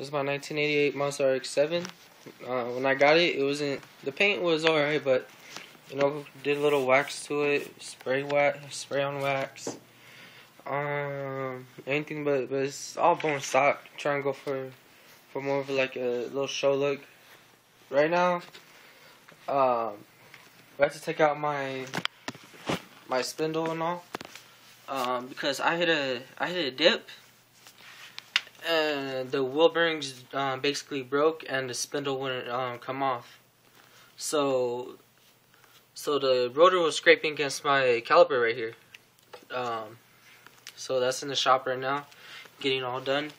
This is my 1988 Mazda RX-7. Uh, when I got it, it wasn't the paint was alright, but you know, did a little wax to it, spray wax, spray on wax, um, anything but but it's all bone stock. Trying to go for for more of like a little show look. Right now, um, I have to take out my my spindle and all, um, because I hit a I hit a dip the wheel bearings um, basically broke and the spindle wouldn't um, come off. So, so the rotor was scraping against my caliper right here. Um, so that's in the shop right now, getting all done.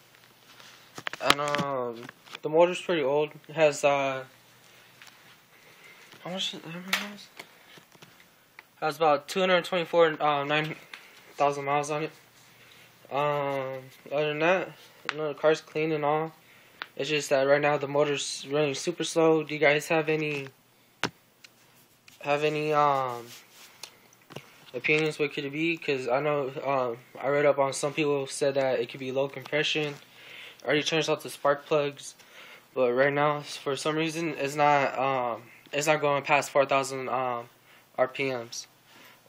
And um, the motor's pretty old. It has uh, how much? How many miles? Has about 224 uh, 9,000 miles on it. Um, other than that, you know, the car's clean and all. It's just that right now the motor's running super slow. Do you guys have any have any um opinions what could it be? Because I know um I read up on some people said that it could be low compression. I already changed out the spark plugs, but right now for some reason it's not um it's not going past four thousand um RPMs.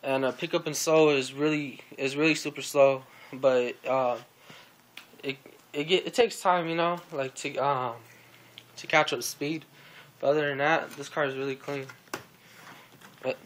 And uh, pickup and slow is really is really super slow, but uh, it it get it takes time, you know, like to um to catch up speed. But other than that, this car is really clean. But